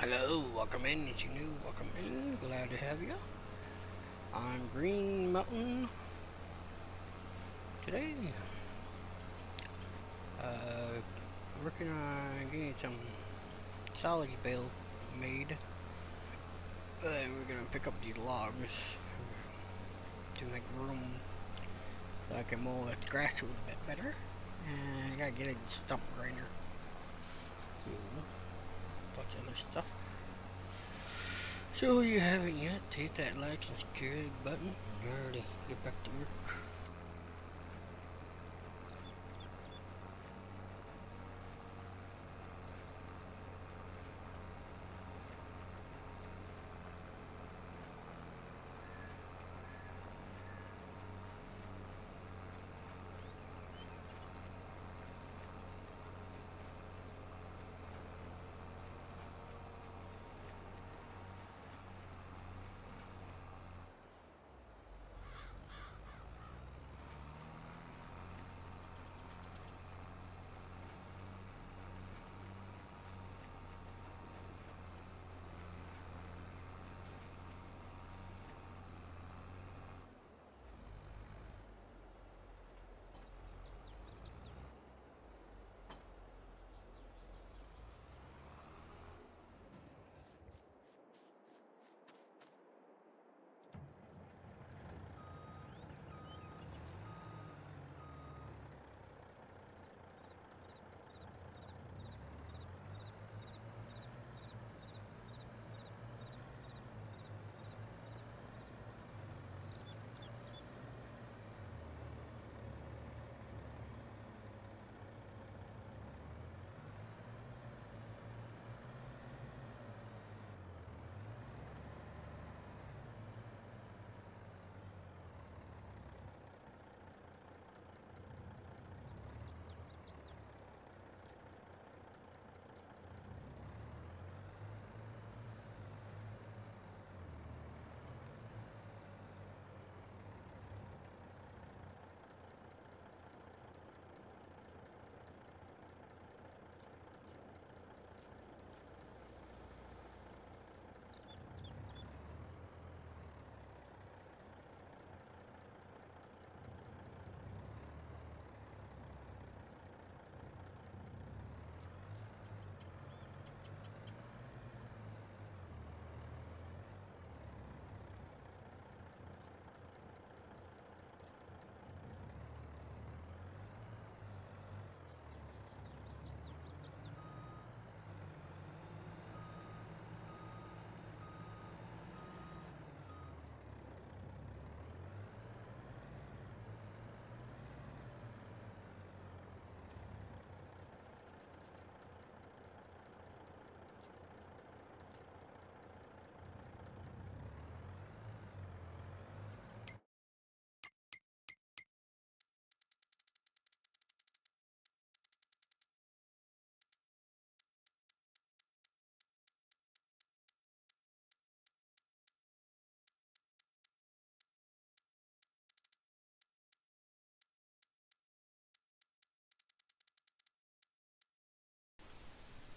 Hello, welcome in. If you're new, welcome in. Glad to have you. I'm Green Mountain today. Uh, working on getting some solid bale made. Then we're gonna pick up these logs to make room so I can mow the grass a little bit better. And I gotta get a stump grinder. Other stuff. So you haven't yet, hit that like and subscribe button already get back to work.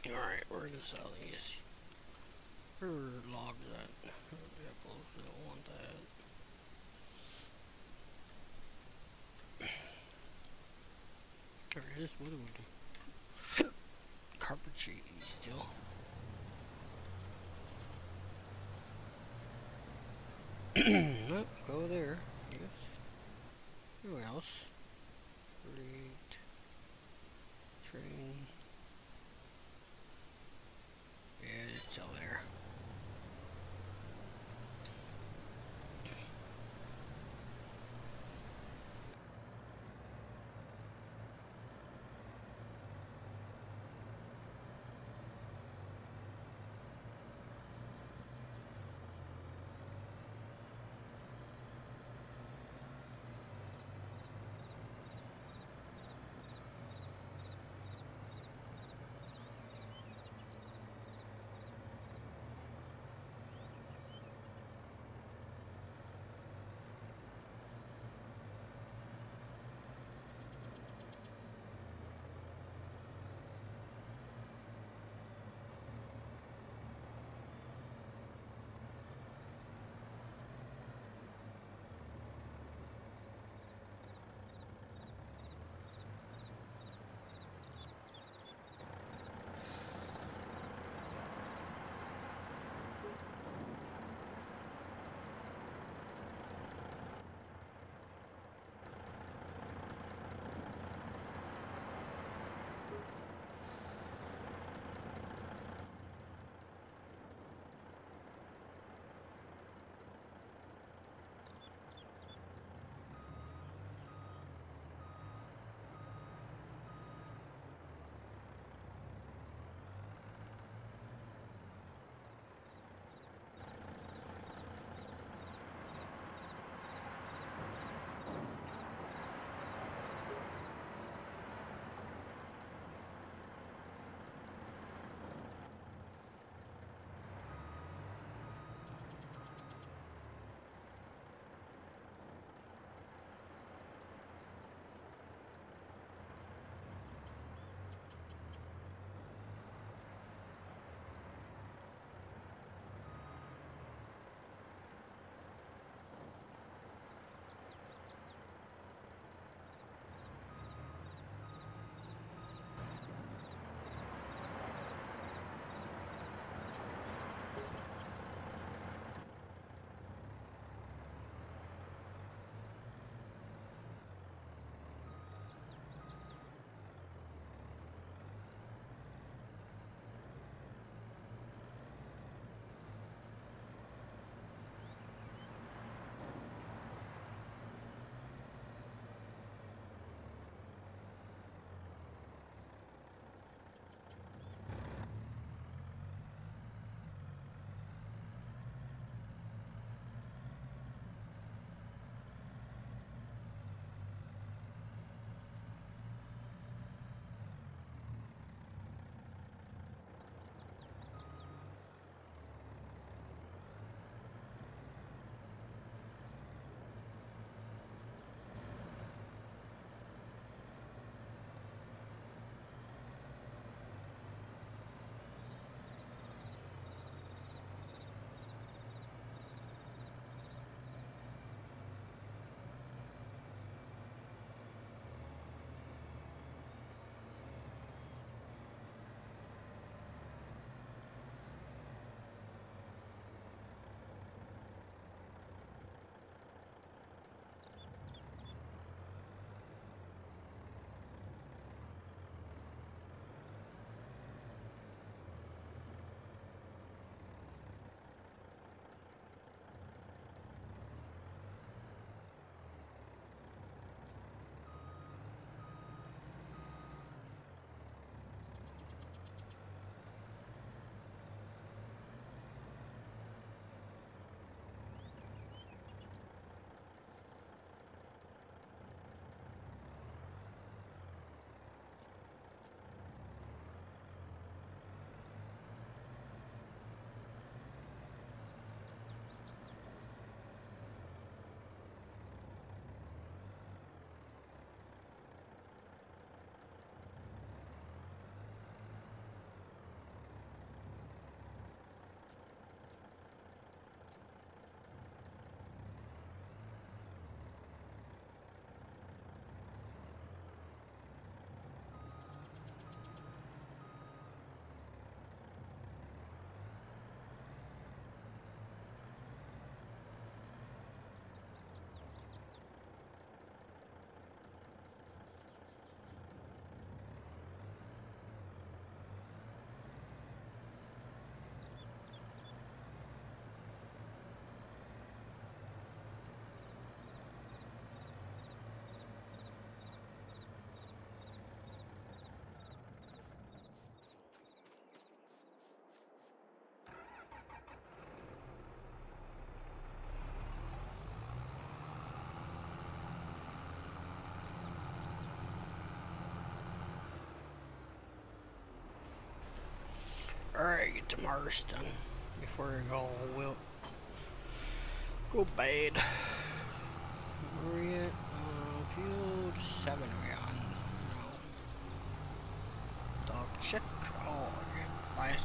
Alright, where does all these where logs at? Vehicles, we don't want that. There it is, what do we do? Carpet sheet still. nope, go there, I guess. Who else? Alright, get some hearts done before it all will go bad. Where are we at? Uh, field 7 we on. No. Dog check. Oh, okay. Buy a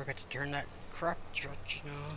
forgot to turn that crap church now.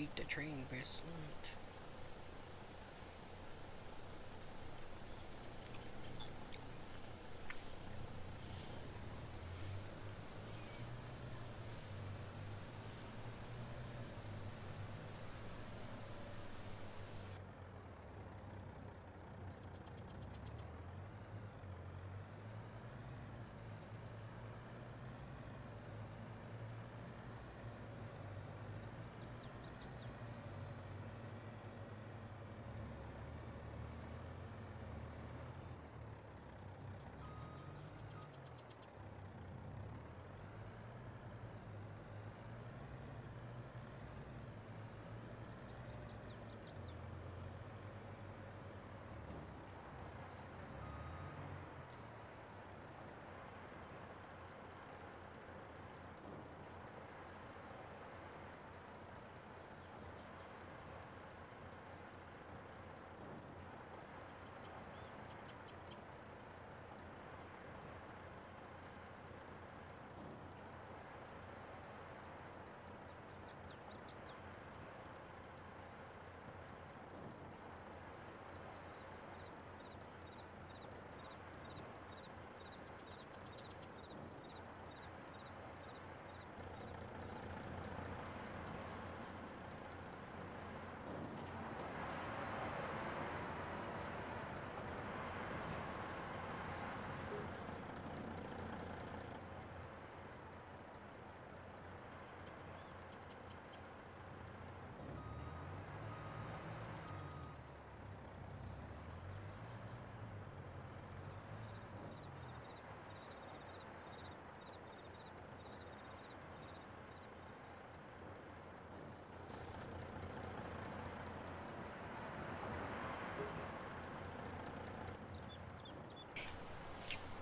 Beat the train bracelet. Mm.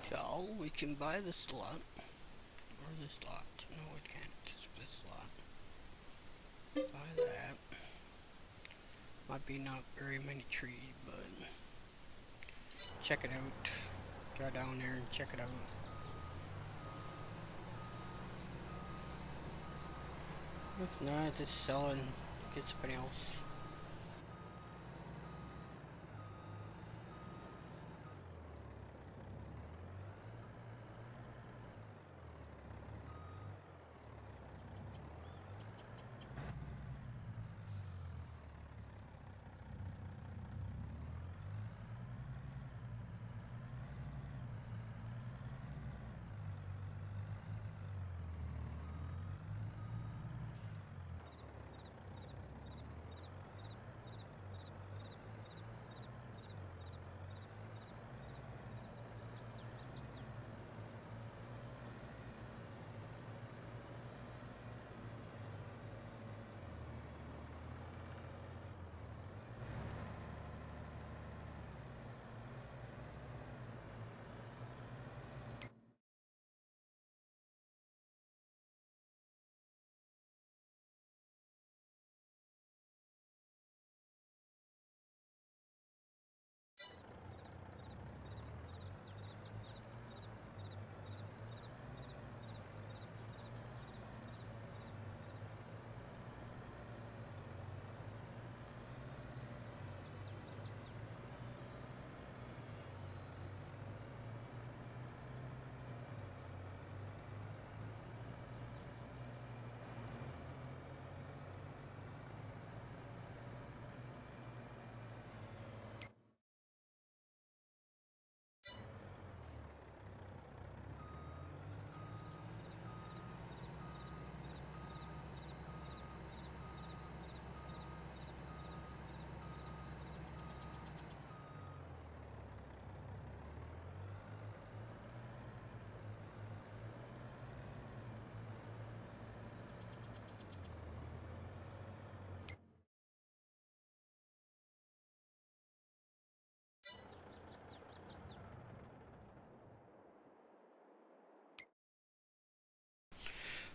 So we can buy the slot. Or the slot. No, we can't. Just the slot. Buy that. Might be not very many trees, but check it out. Drive down there and check it out. If not, just sell and get something else.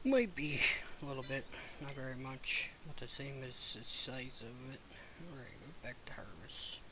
Might be a little bit, not very much, not the same as the size of it. Alright, go back to harvest.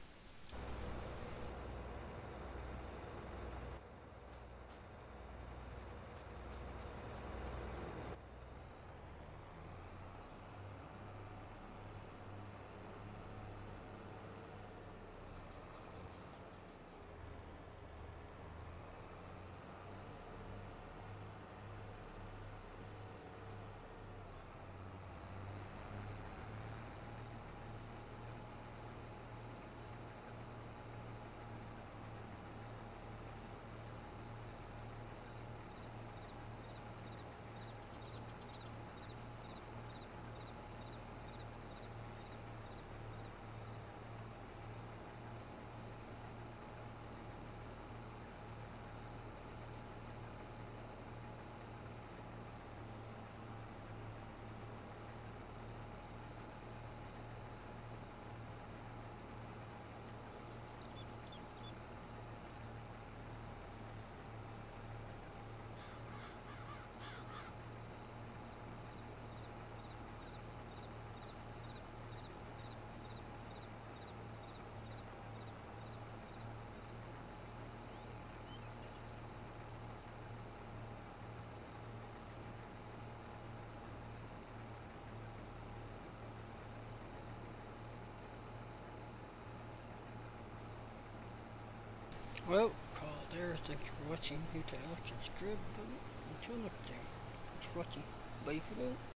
Well, call it there. Thanks for watching. Hit that like, subscribe button. Until next time. Thanks for watching. Bye for now.